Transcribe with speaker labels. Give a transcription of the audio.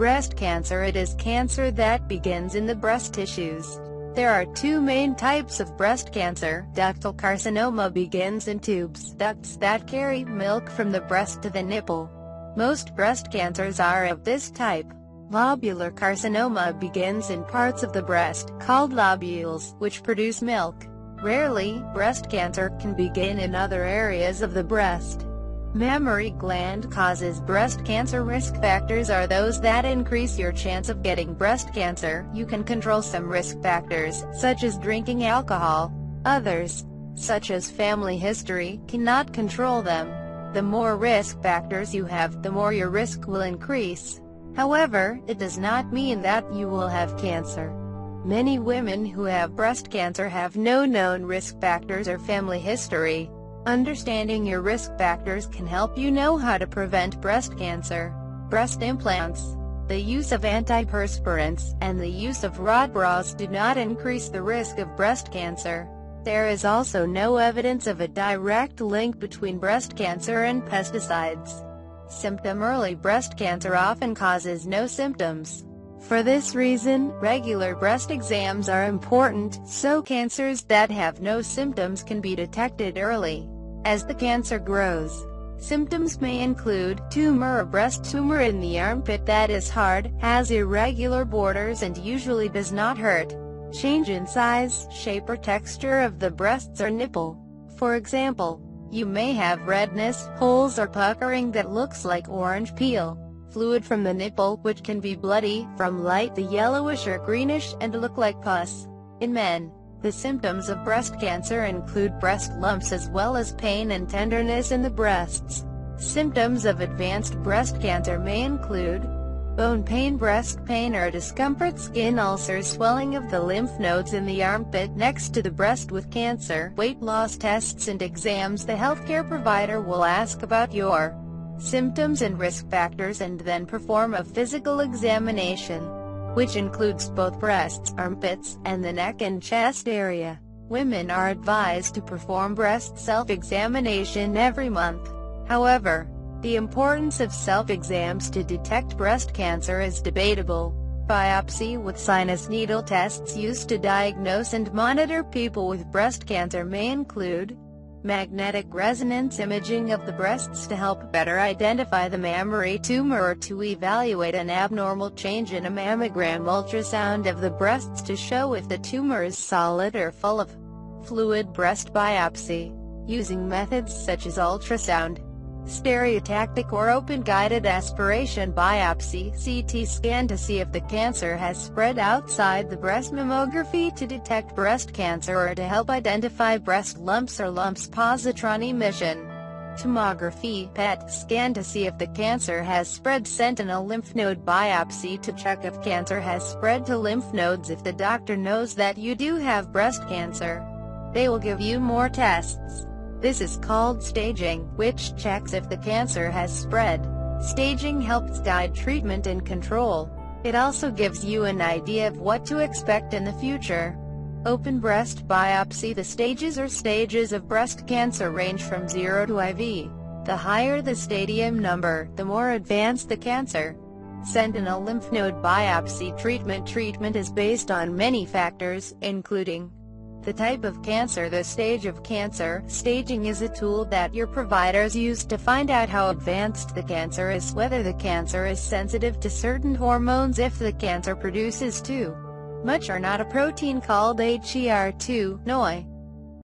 Speaker 1: breast cancer it is cancer that begins in the breast tissues. There are two main types of breast cancer. Ductal carcinoma begins in tubes, ducts that carry milk from the breast to the nipple. Most breast cancers are of this type. Lobular carcinoma begins in parts of the breast, called lobules, which produce milk. Rarely, breast cancer can begin in other areas of the breast. Mammary gland causes breast cancer risk factors are those that increase your chance of getting breast cancer. You can control some risk factors, such as drinking alcohol. Others, such as family history, cannot control them. The more risk factors you have, the more your risk will increase. However, it does not mean that you will have cancer. Many women who have breast cancer have no known risk factors or family history. Understanding your risk factors can help you know how to prevent breast cancer. Breast implants, the use of antiperspirants, and the use of rod bras do not increase the risk of breast cancer. There is also no evidence of a direct link between breast cancer and pesticides. Symptom Early breast cancer often causes no symptoms. For this reason, regular breast exams are important, so cancers that have no symptoms can be detected early. As the cancer grows, symptoms may include tumor or breast tumor in the armpit that is hard, has irregular borders and usually does not hurt. Change in size, shape or texture of the breasts or nipple. For example, you may have redness, holes or puckering that looks like orange peel fluid from the nipple, which can be bloody, from light to yellowish or greenish, and look like pus. In men, the symptoms of breast cancer include breast lumps as well as pain and tenderness in the breasts. Symptoms of advanced breast cancer may include bone pain, breast pain or discomfort, skin ulcers, swelling of the lymph nodes in the armpit next to the breast with cancer, weight loss tests and exams The healthcare provider will ask about your symptoms and risk factors and then perform a physical examination, which includes both breasts, armpits, and the neck and chest area. Women are advised to perform breast self-examination every month. However, the importance of self-exams to detect breast cancer is debatable. Biopsy with sinus needle tests used to diagnose and monitor people with breast cancer may include magnetic resonance imaging of the breasts to help better identify the mammary tumor or to evaluate an abnormal change in a mammogram ultrasound of the breasts to show if the tumor is solid or full of fluid breast biopsy, using methods such as ultrasound, stereotactic or open-guided aspiration biopsy CT scan to see if the cancer has spread outside the breast mammography to detect breast cancer or to help identify breast lumps or lumps positron emission. Tomography PET scan to see if the cancer has spread sentinel lymph node biopsy to check if cancer has spread to lymph nodes if the doctor knows that you do have breast cancer. They will give you more tests. This is called staging, which checks if the cancer has spread. Staging helps guide treatment and control. It also gives you an idea of what to expect in the future. Open breast biopsy The stages or stages of breast cancer range from 0 to IV. The higher the stadium number, the more advanced the cancer. Sentinel lymph node biopsy treatment Treatment is based on many factors, including the type of cancer The stage of cancer, staging is a tool that your providers use to find out how advanced the cancer is, whether the cancer is sensitive to certain hormones if the cancer produces too much or not a protein called HER2, neu.